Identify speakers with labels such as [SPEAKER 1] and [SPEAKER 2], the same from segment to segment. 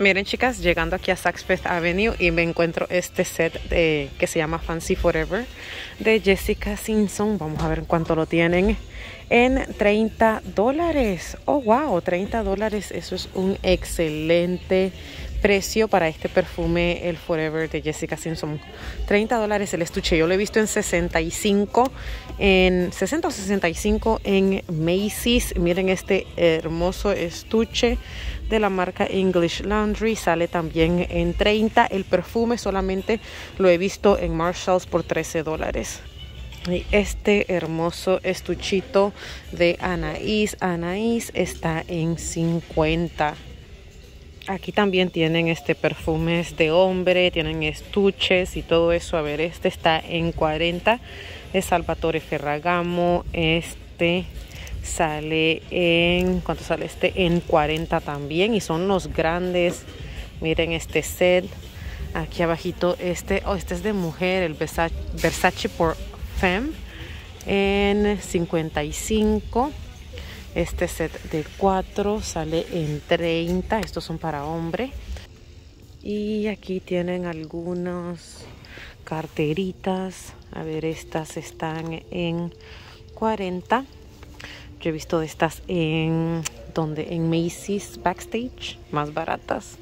[SPEAKER 1] Miren chicas, llegando aquí a Saks Fifth Avenue y me encuentro este set de, que se llama Fancy Forever de Jessica Simpson. Vamos a ver en cuánto lo tienen. En 30 dólares. Oh, wow, 30 dólares. Eso es un excelente precio para este perfume, el Forever de Jessica Simpson. 30 dólares el estuche. Yo lo he visto en 65, en 60 o 65 en Macy's. Miren este hermoso estuche de la marca English Laundry. Sale también en 30. El perfume solamente lo he visto en Marshalls por 13 dólares. Y este hermoso estuchito de Anaís. Anaís está en 50. Aquí también tienen este perfumes de hombre, tienen estuches y todo eso. A ver, este está en 40. Es Salvatore Ferragamo. Este sale en ¿cuánto sale este? En 40 también y son los grandes. Miren este set. Aquí abajito este, oh, este es de mujer, el Versace, Versace por Femme en 55. Este set de 4 sale en 30. Estos son para hombre. Y aquí tienen algunas carteritas. A ver, estas están en 40. Yo he visto estas en donde en Macy's backstage, más baratas.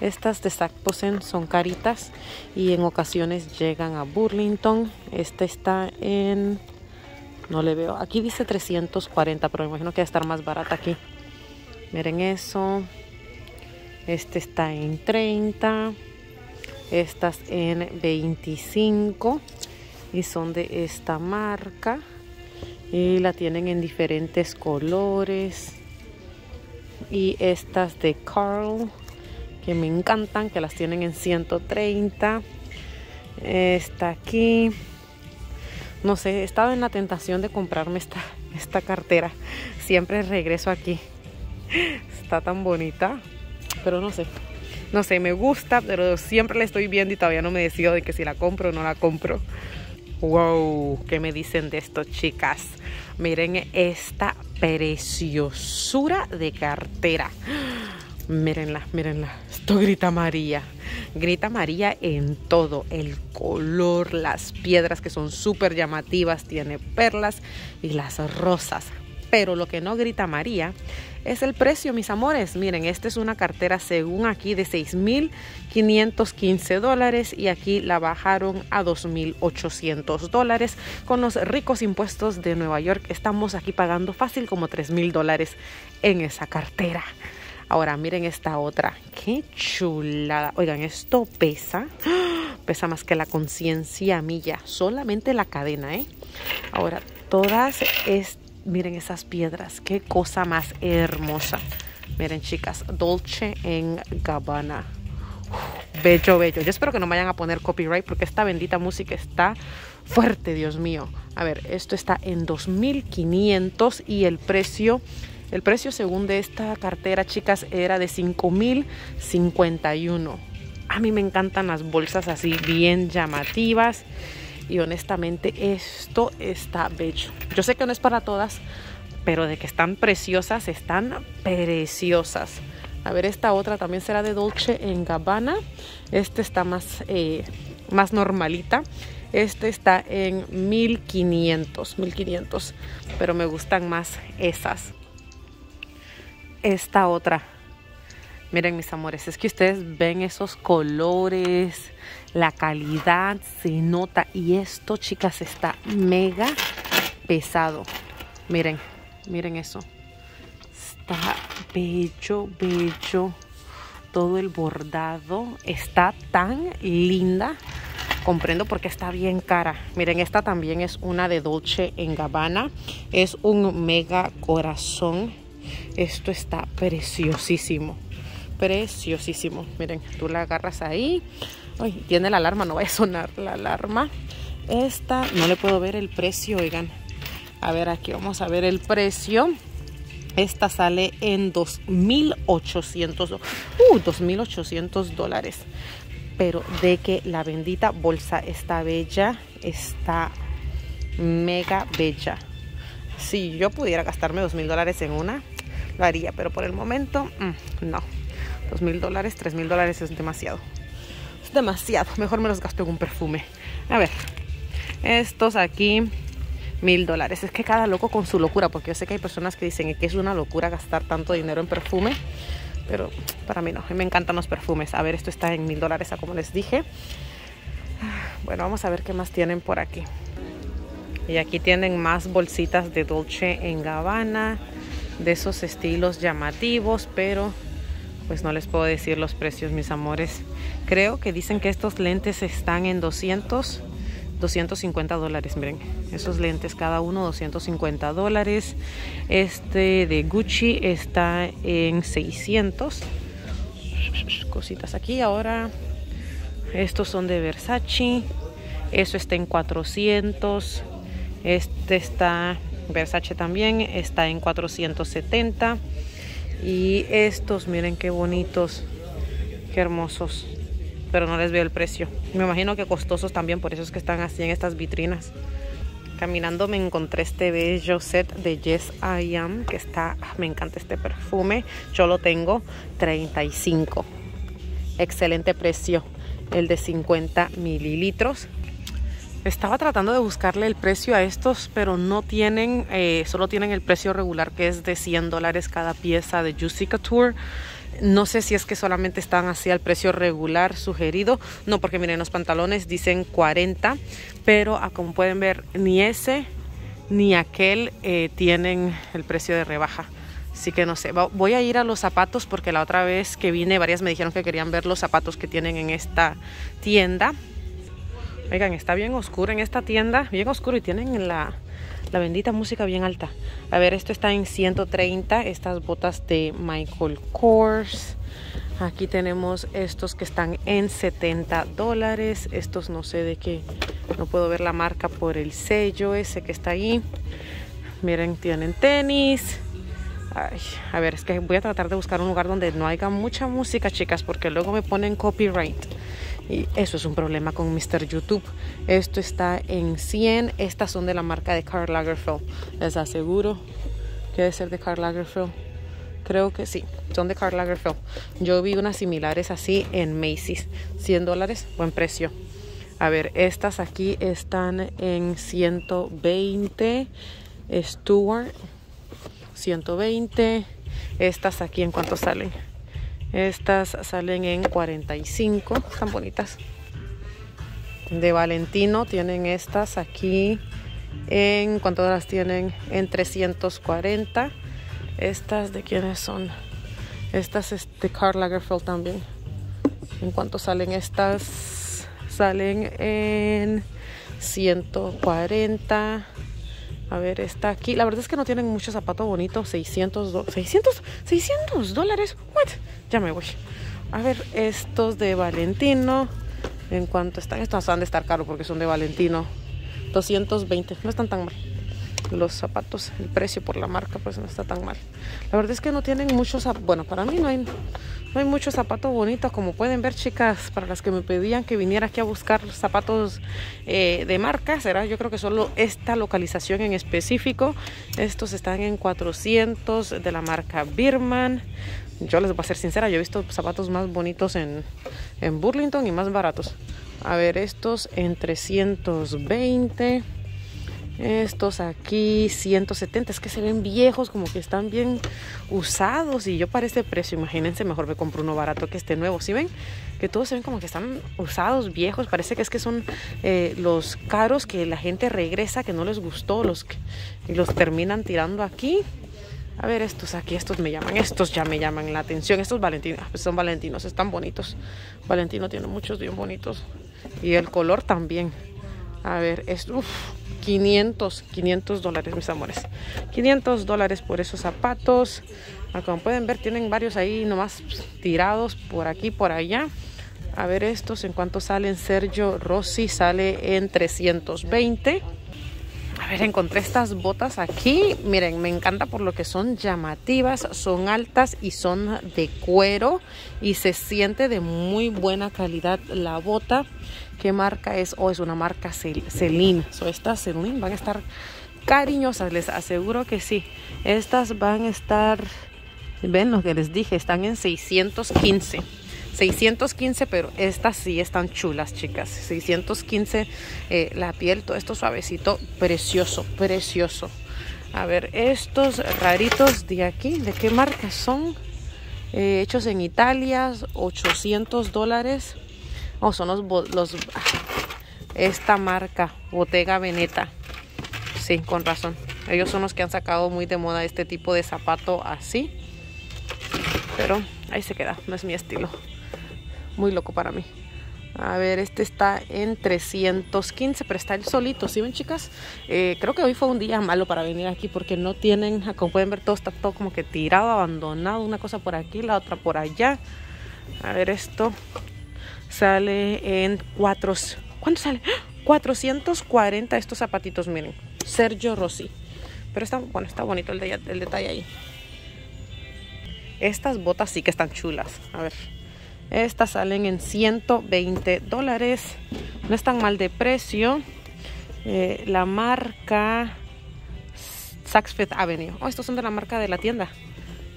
[SPEAKER 1] Estas de Posen son caritas y en ocasiones llegan a Burlington. Esta está en no le veo. Aquí dice 340, pero me imagino que va a estar más barata aquí. Miren eso. Este está en 30. Estas en 25. Y son de esta marca y la tienen en diferentes colores y estas de Carl que me encantan que las tienen en 130 esta aquí no sé, he estado en la tentación de comprarme esta, esta cartera siempre regreso aquí está tan bonita pero no sé no sé, me gusta, pero siempre la estoy viendo y todavía no me decido de que si la compro o no la compro. Wow, ¿qué me dicen de esto, chicas? Miren esta preciosura de cartera. Mírenla, mírenla. Esto grita María. Grita María en todo. El color, las piedras que son súper llamativas, tiene perlas y las rosas. Pero lo que no grita María es el precio, mis amores. Miren, esta es una cartera según aquí de 6.515 dólares y aquí la bajaron a 2.800 dólares. Con los ricos impuestos de Nueva York estamos aquí pagando fácil como 3.000 dólares en esa cartera. Ahora miren esta otra. Qué chulada. Oigan, esto pesa. Pesa más que la conciencia mía. Solamente la cadena, ¿eh? Ahora, todas estas Miren esas piedras, qué cosa más hermosa. Miren chicas, Dolce en Gabbana. bello, bello. Yo espero que no me vayan a poner copyright porque esta bendita música está fuerte, Dios mío. A ver, esto está en 2500 y el precio, el precio según de esta cartera, chicas, era de 5051. A mí me encantan las bolsas así bien llamativas y honestamente esto está bello. Yo sé que no es para todas, pero de que están preciosas, están preciosas. A ver, esta otra también será de Dolce en Gabbana. Este está más, eh, más normalita. Este está en 1500, 1500, pero me gustan más esas. Esta otra Miren mis amores, es que ustedes ven esos colores, la calidad se nota y esto chicas está mega pesado. Miren, miren eso. Está bello, bello. Todo el bordado está tan linda. Comprendo porque está bien cara. Miren, esta también es una de Dolce en Gabbana. Es un mega corazón. Esto está preciosísimo preciosísimo. Miren, tú la agarras ahí. Tiene la alarma, no va a sonar la alarma. Esta, no le puedo ver el precio, oigan. A ver, aquí vamos a ver el precio. Esta sale en 2.800, uh, 2.800 dólares. Pero de que la bendita bolsa está bella, está mega bella. Si yo pudiera gastarme 2.000 dólares en una, lo haría, pero por el momento, mm, no. Dos mil dólares, tres mil dólares es demasiado. Es demasiado. Mejor me los gasto en un perfume. A ver, estos aquí, mil dólares. Es que cada loco con su locura, porque yo sé que hay personas que dicen que es una locura gastar tanto dinero en perfume. Pero para mí no, me encantan los perfumes. A ver, esto está en mil dólares, como les dije. Bueno, vamos a ver qué más tienen por aquí. Y aquí tienen más bolsitas de Dolce en Gabbana, de esos estilos llamativos, pero pues no les puedo decir los precios, mis amores. Creo que dicen que estos lentes están en 200, 250 dólares, miren. Esos lentes, cada uno 250 dólares. Este de Gucci está en 600. Cositas aquí ahora. Estos son de Versace. Eso está en 400. Este está, Versace también, está en 470. Y estos, miren qué bonitos, qué hermosos. Pero no les veo el precio. Me imagino que costosos también, por eso es que están así en estas vitrinas. Caminando me encontré este bello set de Yes I Am, que está, ah, me encanta este perfume. Yo lo tengo 35. Excelente precio. El de 50 mililitros estaba tratando de buscarle el precio a estos, pero no tienen, eh, solo tienen el precio regular que es de 100 dólares cada pieza de Juicy Couture. No sé si es que solamente están así al precio regular sugerido. No, porque miren, los pantalones dicen 40, pero ah, como pueden ver, ni ese ni aquel eh, tienen el precio de rebaja. Así que no sé, voy a ir a los zapatos porque la otra vez que vine varias me dijeron que querían ver los zapatos que tienen en esta tienda. Oigan, está bien oscuro en esta tienda, bien oscuro y tienen la, la bendita música bien alta. A ver, esto está en 130, estas botas de Michael Kors. Aquí tenemos estos que están en 70 dólares. Estos no sé de qué, no puedo ver la marca por el sello ese que está ahí. Miren, tienen tenis. Ay, a ver, es que voy a tratar de buscar un lugar donde no haya mucha música, chicas, porque luego me ponen copyright. Y eso es un problema con Mr. YouTube. Esto está en 100. Estas son de la marca de Karl Lagerfeld. Les aseguro que debe ser de Karl Lagerfeld. Creo que sí, son de Karl Lagerfeld. Yo vi unas similares así en Macy's. 100 dólares, buen precio. A ver, estas aquí están en 120. Stuart, 120. Estas aquí, ¿en cuánto salen? Estas salen en 45, están bonitas. De Valentino tienen estas aquí en cuánto las tienen en 340. Estas de quiénes son? Estas es de Karl Lagerfeld también. En cuánto salen estas salen en 140. A ver, está aquí. La verdad es que no tienen mucho zapato bonito. 600, 600, 600 dólares. What? Ya me voy. A ver, estos de Valentino. En cuanto están, estos han de estar caros porque son de Valentino. 220. No están tan mal. Los zapatos, el precio por la marca, pues no está tan mal. La verdad es que no tienen muchos. Bueno, para mí no hay no hay muchos zapatos bonitos, como pueden ver, chicas, para las que me pedían que viniera aquí a buscar zapatos eh, de marca, será yo creo que solo esta localización en específico. Estos están en 400 de la marca Birman. Yo les voy a ser sincera, yo he visto zapatos más bonitos en, en Burlington y más baratos. A ver, estos en 320. Estos aquí 170, es que se ven viejos, como que están bien usados y yo para este precio, imagínense, mejor me compro uno barato que este nuevo. ¿Sí ven? Que todos se ven como que están usados, viejos, parece que es que son eh, los caros que la gente regresa, que no les gustó, los y los terminan tirando aquí. A ver, estos aquí, estos me llaman, estos ya me llaman la atención. Estos valentinos, pues son valentinos, están bonitos. Valentino tiene muchos bien bonitos. Y el color también. A ver, es, uff, 500, 500 dólares, mis amores. 500 dólares por esos zapatos. Ah, como pueden ver, tienen varios ahí nomás tirados por aquí, por allá. A ver estos, en cuánto salen. Sergio Rossi sale en 320. A ver, encontré estas botas aquí. Miren, me encanta por lo que son llamativas, son altas y son de cuero y se siente de muy buena calidad la bota. ¿Qué marca es? Oh, es una marca Celine. So, estas Celine van a estar cariñosas, les aseguro que sí. Estas van a estar Ven lo que les dije, están en 615. 615, pero estas sí están chulas, chicas. 615, eh, la piel, todo esto suavecito, precioso, precioso. A ver, estos raritos de aquí, ¿de qué marca son? Eh, hechos en Italia, 800 dólares. Oh, son los, los, esta marca, Bottega Veneta. Sí, con razón. Ellos son los que han sacado muy de moda este tipo de zapato así. Pero ahí se queda, no es mi estilo muy loco para mí. A ver, este está en 315, pero está el solito, ¿sí ven chicas? Eh, creo que hoy fue un día malo para venir aquí porque no tienen, como pueden ver, todo está todo como que tirado, abandonado, una cosa por aquí, la otra por allá. A ver, esto sale en 4, ¿cuánto sale? 440 estos zapatitos, miren, Sergio Rossi. Pero está, bueno, está bonito el, el detalle ahí. Estas botas sí que están chulas, a ver. Estas salen en 120 dólares. No están mal de precio. Eh, la marca Saks Fifth Avenue. Oh, estos son de la marca de la tienda.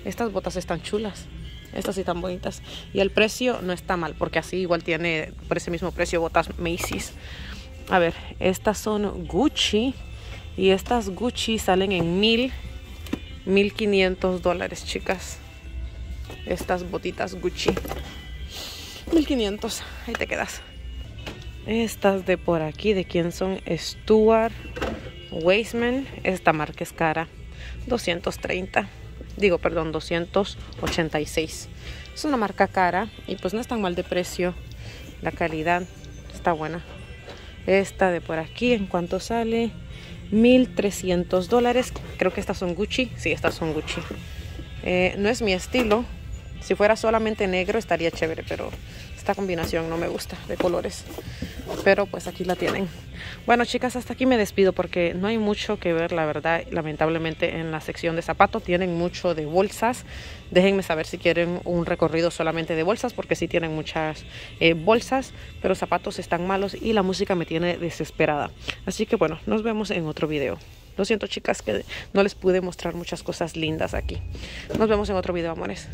[SPEAKER 1] Estas botas están chulas. Estas sí están bonitas. Y el precio no está mal, porque así igual tiene por ese mismo precio botas Macy's. A ver, estas son Gucci. Y estas Gucci salen en mil, 1500 dólares, chicas. Estas botitas Gucci. 1500, ahí te quedas. Estas de por aquí, ¿de quién son? Stuart Weisman. Esta marca es cara. 230. Digo, perdón, 286. Es una marca cara y pues no es tan mal de precio. La calidad está buena. Esta de por aquí, ¿en cuánto sale? 1300 dólares. Creo que estas son Gucci. Sí, estas son Gucci. Eh, no es mi estilo, si fuera solamente negro estaría chévere, pero esta combinación no me gusta de colores. Pero pues aquí la tienen. Bueno chicas, hasta aquí me despido porque no hay mucho que ver, la verdad, lamentablemente en la sección de zapatos. Tienen mucho de bolsas. Déjenme saber si quieren un recorrido solamente de bolsas porque sí tienen muchas eh, bolsas, pero zapatos están malos y la música me tiene desesperada. Así que bueno, nos vemos en otro video. Lo siento chicas que no les pude mostrar muchas cosas lindas aquí. Nos vemos en otro video, amores.